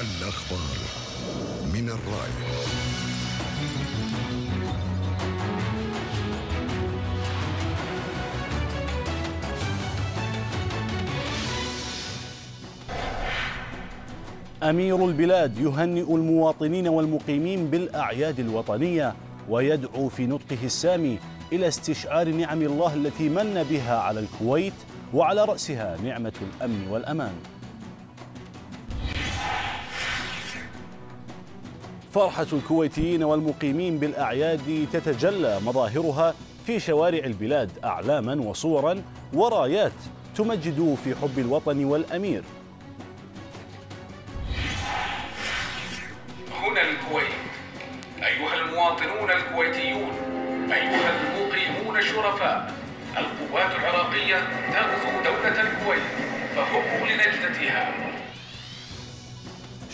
الأخبار من الراية أمير البلاد يهنئ المواطنين والمقيمين بالأعياد الوطنية ويدعو في نطقه السامي إلى استشعار نعم الله التي من بها على الكويت وعلى رأسها نعمة الأمن والأمان. فرحة الكويتيين والمقيمين بالأعياد تتجلى مظاهرها في شوارع البلاد أعلاما وصورا ورايات تمجد في حب الوطن والأمير.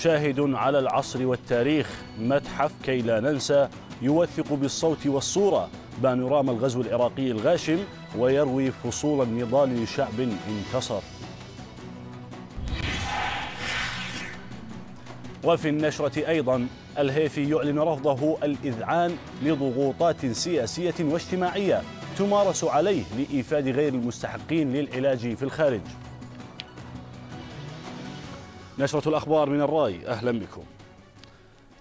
شاهد على العصر والتاريخ. متحف كي لا ننسى يوثق بالصوت والصورة. بانوراما الغزو العراقي الغاشم ويروي فصول النضال لشعب انتصر. وفي النشرة أيضا الهيفي يعلن رفضه الإذعان لضغوطات سياسية واجتماعية تمارس عليه لإيفاد غير المستحقين للعلاج في الخارج. نشرة الأخبار من الرأي أهلا بكم.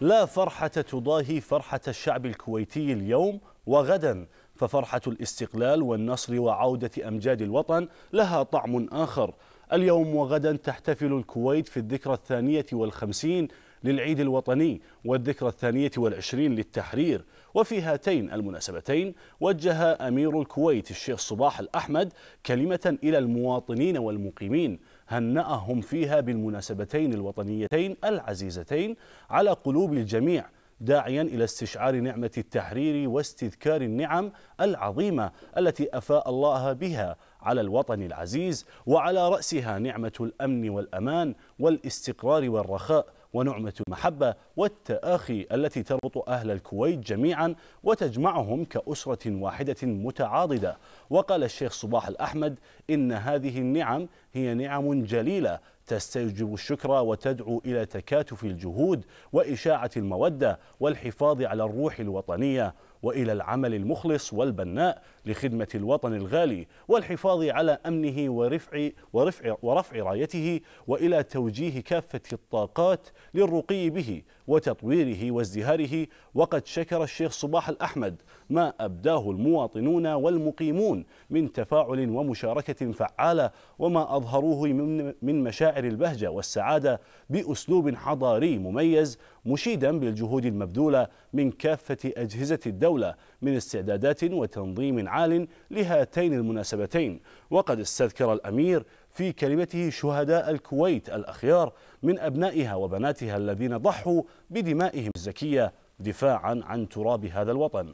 لا فرحة تضاهي فرحة الشعب الكويتي اليوم وغدا ففرحة الاستقلال والنصر وعودة أمجاد الوطن لها طعم آخر. اليوم وغدا تحتفل الكويت في الذكرى الثانية والخمسين للعيد الوطني والذكرى الثانية والعشرين للتحرير. وفي هاتين المناسبتين وجه أمير الكويت الشيخ صباح الأحمد كلمة إلى المواطنين والمقيمين. هنأهم فيها بالمناسبتين الوطنيتين العزيزتين على قلوب الجميع داعيا إلى استشعار نعمة التحرير واستذكار النعم العظيمة التي أفاء الله بها على الوطن العزيز وعلى رأسها نعمة الأمن والأمان والاستقرار والرخاء ونعمة المحبة والتآخي التي تربط أهل الكويت جميعا وتجمعهم كأسرة واحدة متعاضدة. وقال الشيخ صباح الأحمد إن هذه النعم هي نعم جليلة تستوجب الشكر وتدعو إلى تكاتف الجهود وإشاعة المودة والحفاظ على الروح الوطنية وإلى العمل المخلص والبناء لخدمة الوطن الغالي والحفاظ على أمنه ورفع ورفع ورفع رايته وإلى توجيه كافة الطاقات للرقي به وتطويره وازدهاره. وقد شكر الشيخ صباح الأحمد ما أبداه المواطنون والمقيمون من تفاعل ومشاركة فعالة وما أظهروه من مشاعر البهجة والسعادة بأسلوب حضاري مميز مشيدا بالجهود المبذولة من كافة أجهزة الدولة من استعدادات وتنظيم عال لهاتين المناسبتين. وقد استذكر الأمير في كلمته شهداء الكويت الأخيار من أبنائها وبناتها الذين ضحوا بدمائهم الزكية دفاعا عن تراب هذا الوطن.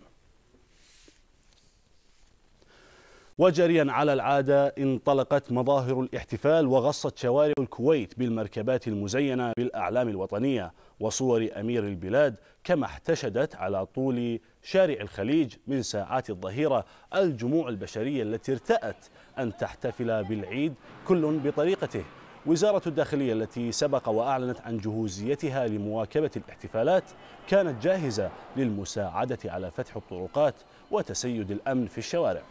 وجريا على العادة انطلقت مظاهر الاحتفال وغصت شوارع الكويت بالمركبات المزينة بالأعلام الوطنية وصور أمير البلاد كما احتشدت على طول شارع الخليج من ساعات الظهيرة الجموع البشرية التي ارتأت أن تحتفل بالعيد كل بطريقته. وزارة الداخلية التي سبق وأعلنت عن جهوزيتها لمواكبة الاحتفالات كانت جاهزة للمساعدة على فتح الطرقات وتسيد الأمن في الشوارع.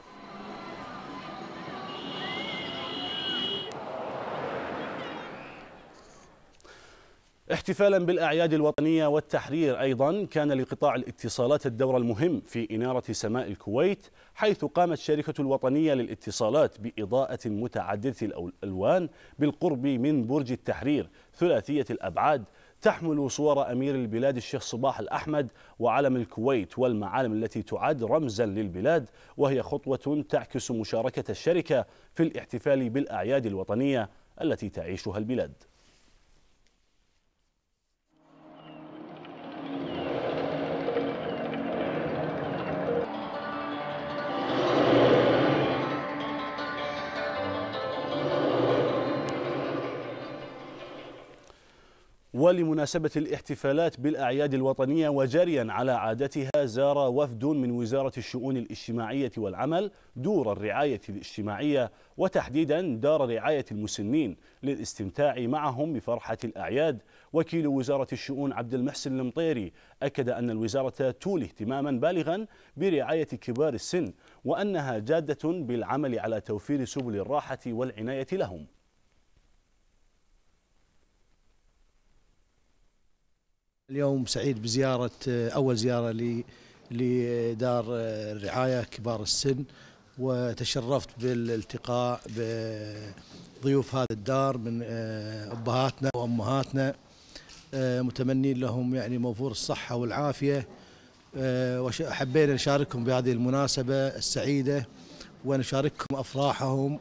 احتفالا بالأعياد الوطنية والتحرير أيضا كان لقطاع الاتصالات الدور المهم في إنارة سماء الكويت حيث قامت شركة الوطنية للاتصالات بإضاءة متعددة الألوان بالقرب من برج التحرير ثلاثية الأبعاد. تحمل صور أمير البلاد الشيخ صباح الأحمد وعلم الكويت والمعالم التي تعد رمزا للبلاد وهي خطوة تعكس مشاركة الشركة في الاحتفال بالأعياد الوطنية التي تعيشها البلاد. ولمناسبة الاحتفالات بالأعياد الوطنية وجريا على عادتها زار وفد من وزارة الشؤون الاجتماعية والعمل دور الرعاية الاجتماعية وتحديدا دار رعاية المسنين للاستمتاع معهم بفرحة الأعياد. وكيل وزارة الشؤون عبد المحسن المطيري أكد أن الوزارة تولي اهتماما بالغا برعاية كبار السن وأنها جادة بالعمل على توفير سبل الراحة والعناية لهم. اليوم سعيد بزيارة أول زيارة لي لدار الرعاية كبار السن وتشرفت بالالتقاء بضيوف هذا الدار من أبهاتنا وأمهاتنا متمنين لهم يعني موفور الصحة والعافية وحبينا نشارككم بهذه المناسبة السعيدة ونشارككم أفراحهم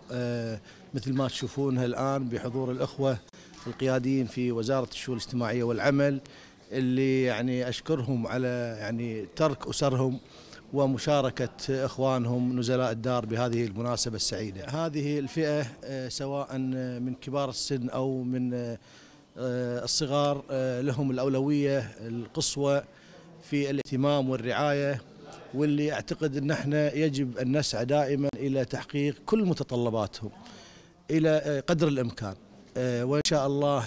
مثل ما تشوفونها الآن بحضور الأخوة القياديين في وزارة الشؤون الاجتماعية والعمل اللي يعني أشكرهم على يعني ترك أسرهم ومشاركة إخوانهم نزلاء الدار بهذه المناسبة السعيدة. هذه الفئة سواء من كبار السن أو من الصغار لهم الأولوية القصوى في الاهتمام والرعاية واللي أعتقد أن إحنا يجب أن نسعى دائما إلى تحقيق كل متطلباتهم إلى قدر الإمكان وإن شاء الله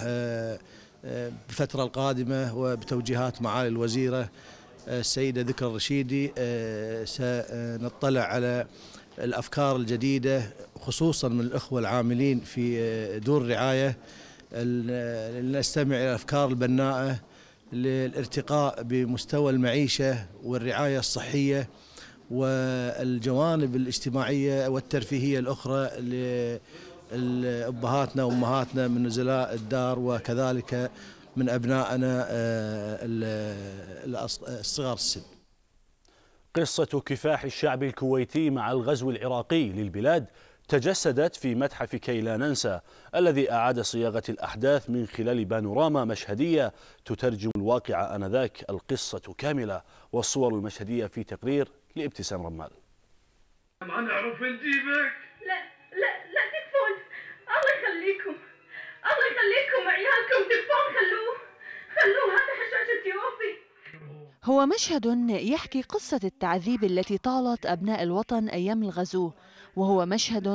بالفترة القادمة وبتوجيهات معالي الوزيرة السيدة ذكر الرشيدي سنطلع على الأفكار الجديدة خصوصا من الأخوة العاملين في دور الرعاية. نستمع إلى الأفكار البناءة للارتقاء بمستوى المعيشة والرعاية الصحية والجوانب الاجتماعية والترفيهية الأخرى أبهاتنا وامهاتنا من نزلاء الدار وكذلك من أبنائنا الصغار السن. قصة كفاح الشعب الكويتي مع الغزو العراقي للبلاد تجسدت في متحف كي لا ننسى الذي أعاد صياغة الأحداث من خلال بانوراما مشهدية تترجم الواقع آنذاك القصة كاملة والصور المشهدية في تقرير لابتسام رمال ما نعرف نجيبك لا لا لا الله يخليكم. الله يخليكم عيالكم تكفون خلوه. خلوه هذا حشاشة يوفي هو مشهد يحكي قصة التعذيب التي طالت أبناء الوطن أيام الغزو وهو مشهد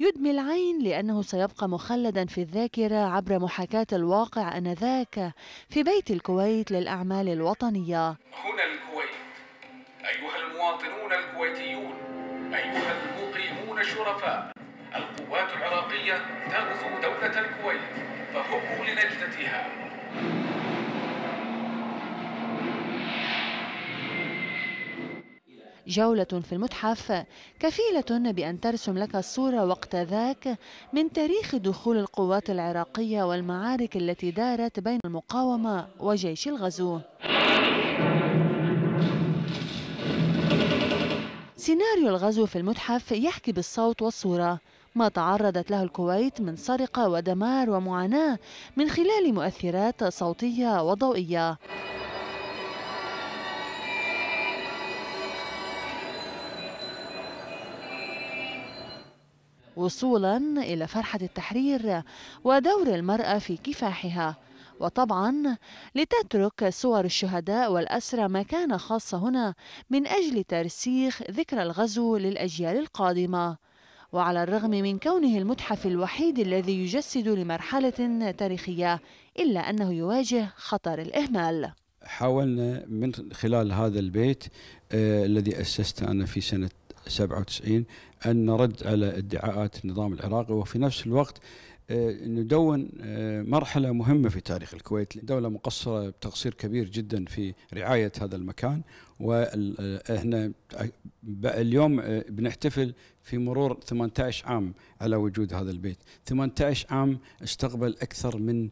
يدمي العين لأنه سيبقى مخلدا في الذاكرة عبر محاكاة الواقع آنذاك في بيت الكويت للأعمال الوطنية. هنا الكويت أيها المواطنون الكويتيون أيها المقيمون الشرفاء القوات العراقية تغزو دولة الكويت فهبوا لنجدتها. جولة في المتحف كفيلة بأن ترسم لك الصورة وقت ذاك من تاريخ دخول القوات العراقية والمعارك التي دارت بين المقاومة وجيش الغزو. سيناريو الغزو في المتحف يحكي بالصوت والصورة. ما تعرضت له الكويت من سرقة ودمار ومعاناة من خلال مؤثرات صوتية وضوئية. وصولا إلى فرحة التحرير ودور المرأة في كفاحها. وطبعا لتترك صور الشهداء والأسرى مكانة خاصة هنا من أجل ترسيخ ذكرى الغزو للأجيال القادمة. وعلى الرغم من كونه المتحف الوحيد الذي يجسد لمرحلة تاريخية إلا أنه يواجه خطر الإهمال. حاولنا من خلال هذا البيت آه الذي أسسته أنا في سنة 97 أن نرد على ادعاءات النظام العراقي وفي نفس الوقت ندون مرحلة مهمة في تاريخ الكويت. دولة مقصرة بتقصير كبير جدا في رعاية هذا المكان. وإحنا اليوم بنحتفل في مرور 18 عام على وجود هذا البيت. 18 عام استقبل أكثر من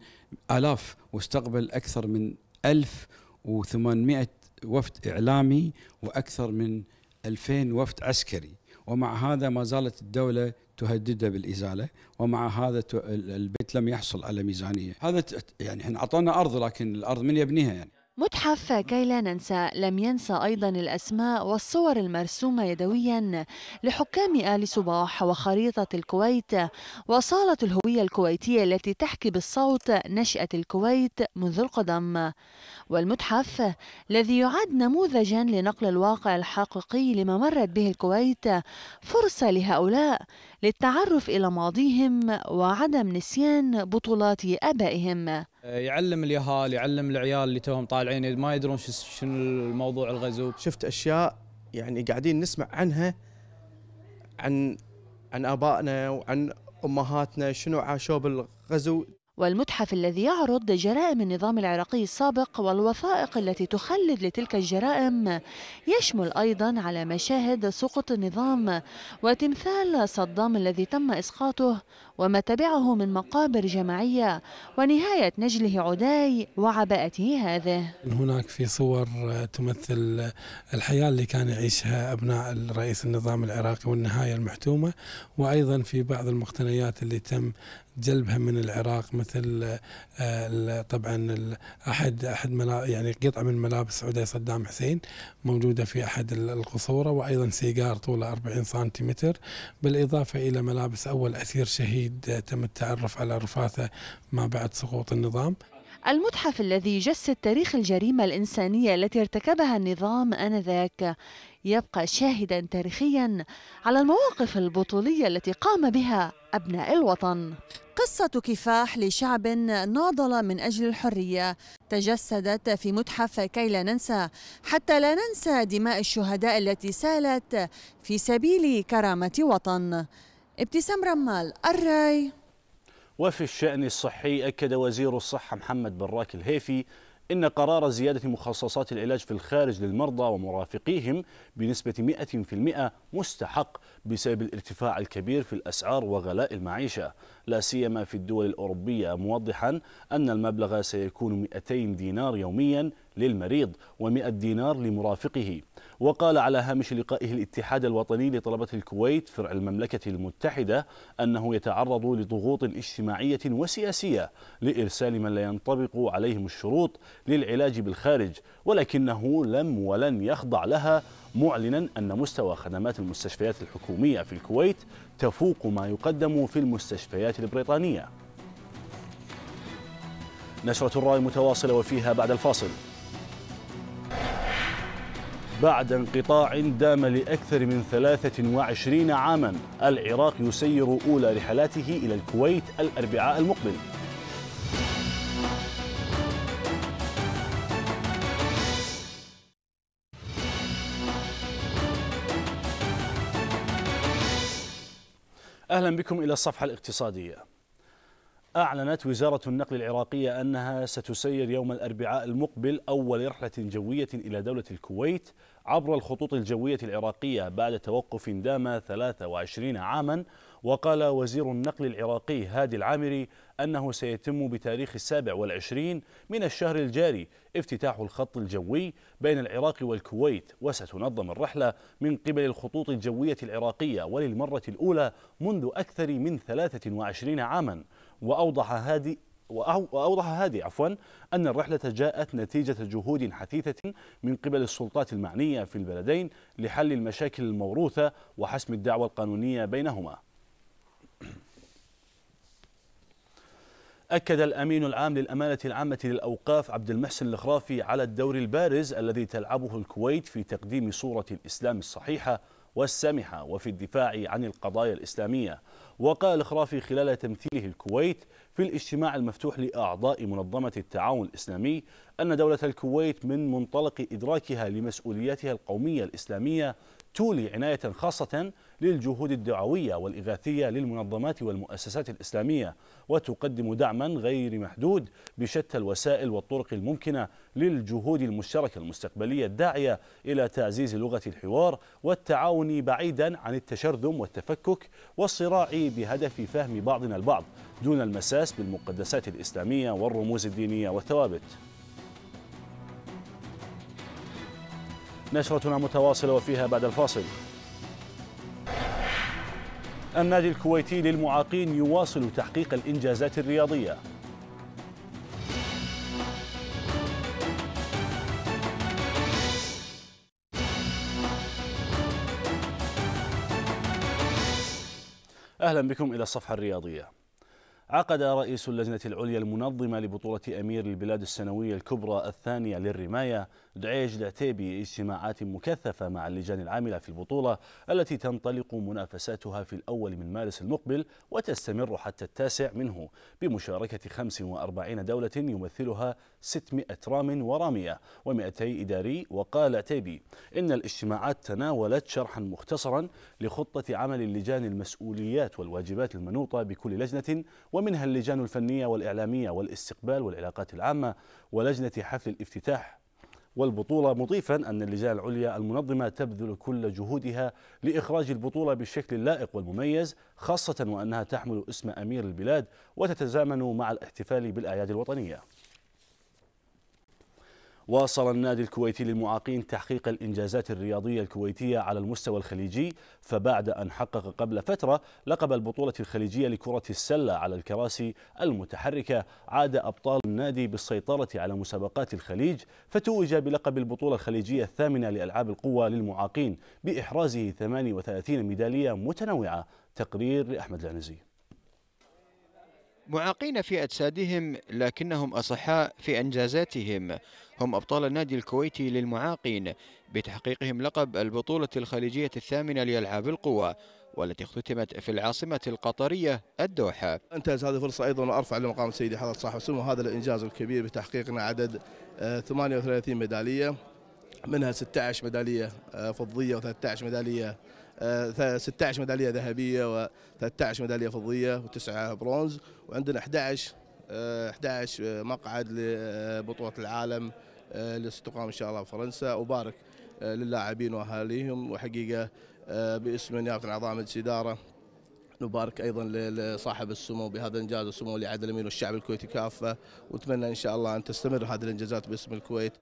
آلاف واستقبل أكثر من 1800 وفد إعلامي وأكثر من 2000 وفد عسكري. ومع هذا ما زالت الدولة تهدده بالإزالة ومع هذا البيت لم يحصل على ميزانية. هذا يعني إحنا أعطونا أرض لكن الأرض من يبنيها يعني. متحف كي لا ننسى. لم ينسى أيضا الأسماء والصور المرسومة يدويا لحكام آل صباح وخريطة الكويت وصالة الهوية الكويتية التي تحكي بالصوت نشأة الكويت منذ القدم. والمتحف الذي يعد نموذجا لنقل الواقع الحقيقي لما مرت به الكويت فرصة لهؤلاء للتعرف إلى ماضيهم وعدم نسيان بطولات آبائهم. يعلم اليهال يعلم العيال اللي توهم طالعين ما يدرون شنو الموضوع الغزو. شفت أشياء يعني قاعدين نسمع عنها عن عن آبائنا وعن أمهاتنا شنو عاشوا بالغزو. والمتحف الذي يعرض جرائم النظام العراقي السابق والوثائق التي تخلد لتلك الجرائم يشمل أيضا على مشاهد سقوط النظام وتمثال صدام الذي تم إسقاطه وما تبعه من مقابر جماعية ونهاية نجله عداي وعباءته هذه. هناك في صور تمثل الحياة اللي كان يعيشها أبناء رئيس النظام العراقي والنهاية المحتومة وأيضا في بعض المقتنيات اللي تم جلبها من العراق مثل آه، طبعا أحد أحد يعني قطعة من ملابس عدي صدام حسين موجودة في أحد القصورة وأيضا سيجار طوله 40 سنتيمتر. بالإضافة إلى ملابس أول اسير شهيد تم التعرف على رفاثه ما بعد سقوط النظام. المتحف الذي يجسد تاريخ الجريمة الإنسانية التي ارتكبها النظام آنذاك يبقى شاهدا تاريخيا على المواقف البطولية التي قام بها أبناء الوطن. قصة كفاح لشعب ناضل من أجل الحرية تجسدت في متحف كي لا ننسى حتى لا ننسى دماء الشهداء التي سالت في سبيل كرامة وطن. ابتسام رمال الرأي. وفي الشأن الصحي أكد وزير الصحة محمد براك الهيفي إن قرار زيادة مخصصات العلاج في الخارج للمرضى ومرافقيهم بنسبة 100% مستحق بسبب الارتفاع الكبير في الأسعار وغلاء المعيشة. لا سيما في الدول الأوروبية موضحا أن المبلغ سيكون 200 دينار يوميا للمريض و100 دينار لمرافقه. وقال على هامش لقائه الاتحاد الوطني لطلبة الكويت فرع المملكة المتحدة أنه يتعرض لضغوط اجتماعية وسياسية لإرسال من لا ينطبق عليهم الشروط للعلاج بالخارج ولكنه لم ولن يخضع لها معلنا أن مستوى خدمات المستشفيات الحكومية في الكويت تفوق ما يقدم في المستشفيات البريطانية. نشرة الرأي متواصلة وفيها بعد الفاصل. بعد انقطاع دام لأكثر من 23 عاما العراق يسير أولى رحلاته إلى الكويت الأربعاء المقبل. أهلا بكم إلى الصفحة الاقتصادية. أعلنت وزارة النقل العراقية أنها ستسير يوم الأربعاء المقبل أول رحلة جوية إلى دولة الكويت عبر الخطوط الجوية العراقية بعد توقف دام 23 عاما وقال وزير النقل العراقي هادي العامري أنه سيتم بتاريخ السابع والعشرين من الشهر الجاري افتتاح الخط الجوي بين العراق والكويت وستنظم الرحلة من قبل الخطوط الجوية العراقية وللمرة الأولى منذ أكثر من 23 عاما. وأوضح هادي وأوضح هادي عفوا أن الرحلة جاءت نتيجة جهود حثيثة من قبل السلطات المعنية في البلدين لحل المشاكل الموروثة وحسم الدعوى القانونية بينهما. أكد الأمين العام للأمانة العامة للأوقاف عبد المحسن الخرافي على الدور البارز الذي تلعبه الكويت في تقديم صورة الإسلام الصحيحة والسامحة وفي الدفاع عن القضايا الإسلامية. وقال الخرافي خلال تمثيله الكويت في الاجتماع المفتوح لأعضاء منظمة التعاون الإسلامي أن دولة الكويت من منطلق إدراكها لمسؤولياتها القومية الإسلامية تولي عناية خاصة للجهود الدعوية والإغاثية للمنظمات والمؤسسات الإسلامية وتقدم دعما غير محدود بشتى الوسائل والطرق الممكنة للجهود المشتركة المستقبلية الداعية إلى تعزيز لغة الحوار والتعاون بعيدا عن التشرذم والتفكك والصراع بهدف فهم بعضنا البعض دون المساس بالمقدسات الإسلامية والرموز الدينية والثوابت. نشرتنا متواصلة وفيها بعد الفاصل. النادي الكويتي للمعاقين يواصل تحقيق الإنجازات الرياضية. أهلا بكم إلى الصفحة الرياضية. عقد رئيس اللجنة العليا المنظمة لبطولة أمير البلاد السنوية الكبرى الثانية للرماية دعيج العتيبي اجتماعات مكثفة مع اللجان العاملة في البطولة التي تنطلق منافساتها في الأول من مارس المقبل وتستمر حتى التاسع منه. بمشاركة 45 دولة يمثلها 600 رام ورامية و200 إداري وقال عتيبي إن الاجتماعات تناولت شرحا مختصرا لخطة عمل اللجان المسؤوليات والواجبات المنوطة بكل لجنة ومنها اللجان الفنية والإعلامية والاستقبال والعلاقات العامة ولجنة حفل الافتتاح والبطولة مضيفا أن اللجان العليا المنظمة تبذل كل جهودها لإخراج البطولة بالشكل اللائق والمميز خاصة وأنها تحمل اسم أمير البلاد وتتزامن مع الاحتفال بالأعياد الوطنية. واصل النادي الكويتي للمعاقين تحقيق الإنجازات الرياضية الكويتية على المستوى الخليجي فبعد أن حقق قبل فترة لقب البطولة الخليجية لكرة السلة على الكراسي المتحركة عاد أبطال النادي بالسيطرة على مسابقات الخليج فتوج بلقب البطولة الخليجية الثامنة لألعاب القوى للمعاقين بإحرازه 38 ميدالية متنوعة. تقرير لأحمد العنزي. معاقين في أجسادهم لكنهم أصحاء في إنجازاتهم. هم أبطال النادي الكويتي للمعاقين بتحقيقهم لقب البطولة الخليجية الثامنة لألعاب القوى والتي اختتمت في العاصمة القطرية الدوحة. انتهز هذه الفرصة أيضا وأرفع لمقام سيدي حضرة صاحب السمو هذا الإنجاز الكبير بتحقيقنا عدد 38 ميدالية منها 16 ميدالية فضية و13 ميدالية 16 ميدالية ذهبية و13 ميدالية فضية وتسعة برونز وعندنا 11 11 مقعد لبطوله العالم اللي ستقام إن شاء الله بفرنسا وبارك للاعبين وأهاليهم وحقيقة باسم نيابة اعضاء مجلس اداره نبارك أيضا لصاحب السمو بهذا الإنجاز السمو لعدل الامين والشعب الكويتي كافة. ونتمنى إن شاء الله أن تستمر هذه الإنجازات باسم الكويت.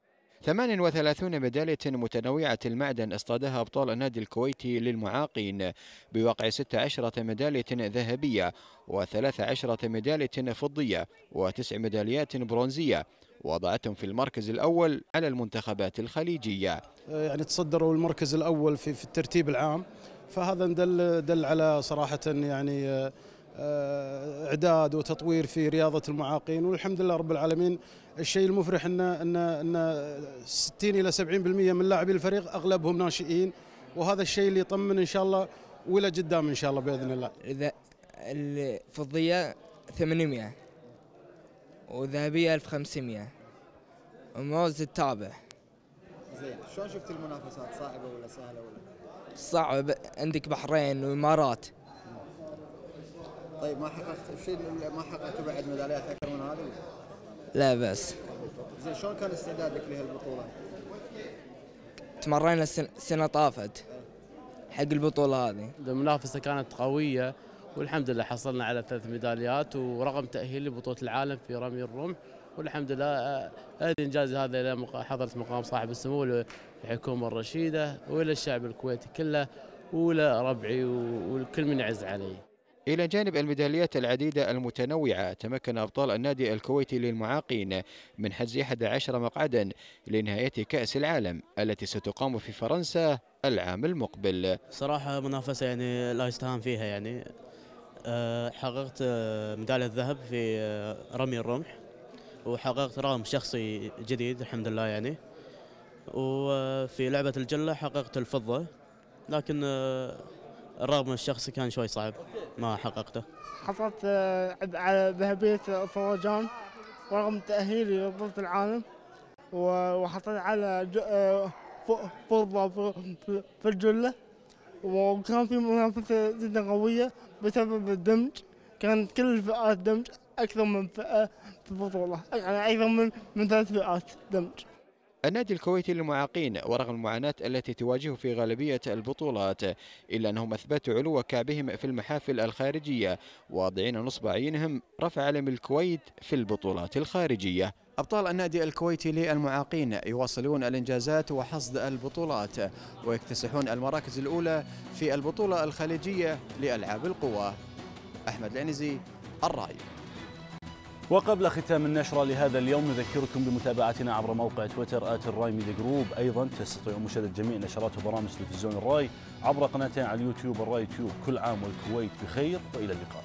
38 ميدالية متنوعة المعدن اصطادها أبطال النادي الكويتي للمعاقين بواقع 16 ميدالية ذهبية و13 ميدالية فضية وتسع ميداليات برونزية وضعتهم في المركز الأول على المنتخبات الخليجية. يعني تصدروا المركز الأول في, في الترتيب العام فهذا دل, دل على صراحة يعني إعداد وتطوير في رياضة المعاقين والحمد لله رب العالمين الشيء المفرح ان ان إن 60 إلى 70% من لاعبي الفريق أغلبهم ناشئين وهذا الشيء اللي يطمن إن شاء الله وإلى قدام إن شاء الله بإذن الله. إذا الفضيه 800 وذهبية 1500 وموز التابع. زين شلون شفت المنافسات صعبة ولا سهلة ولا؟ صعب عندك بحرين وإمارات. طيب ما حققت شيء ما حققت بعد ميداليات أكثر من هذه؟ لا بس زين شلون كان استعدادك لهالبطولة؟ تمرينا سنة طافت حق البطولة هذه المنافسة كانت قوية والحمد لله حصلنا على ثلاث ميداليات ورغم تأهيل لبطولة العالم في رمي الرمح والحمد لله هذا الانجاز هذا إلى حضره مقام صاحب السمو الحكومة الرشيدة وإلى الشعب الكويتي كله والى ربعي وكل من يعز علي. إلى جانب الميداليات العديدة المتنوعة تمكن أبطال النادي الكويتي للمعاقين من حجز 11 مقعدا لنهاية كأس العالم التي ستقام في فرنسا العام المقبل. صراحة منافسة يعني لا يستهان فيها يعني. حققت ميدالية الذهب في رمي الرمح وحققت رقم شخصي جديد الحمد لله يعني. وفي لعبة الجلة حققت الفضة لكن الرغم الشخصي كان شوي صعب ما حققته. حصلت على ذهبية فوجان ورغم تأهيلي لبطولة العالم وحصلت على فضة في الجلة. وكان في منافسة جدا قوية بسبب الدمج. كانت كل الفئات دمج أكثر من فئة في البطولة يعني أكثر من من ثلاث فئات دمج. النادي الكويتي للمعاقين ورغم المعاناة التي تواجهه في غالبية البطولات إلا أنهم أثبتوا علو كعبهم في المحافل الخارجية واضعين نصب عينهم رفع علم الكويت في البطولات الخارجية. أبطال النادي الكويتي للمعاقين يواصلون الإنجازات وحصد البطولات ويكتسحون المراكز الأولى في البطولة الخليجية لألعاب القوى. أحمد العنزي الرأي وقبل ختام النشرة لهذا اليوم نذكركم بمتابعتنا عبر موقع تويتر at الراي ميديا جروب. أيضا تستطيعون مشاهدة جميع نشرات وبرامج تلفزيون الراي عبر قناتين على اليوتيوب الراي تيوب كل عام والكويت بخير وإلى اللقاء.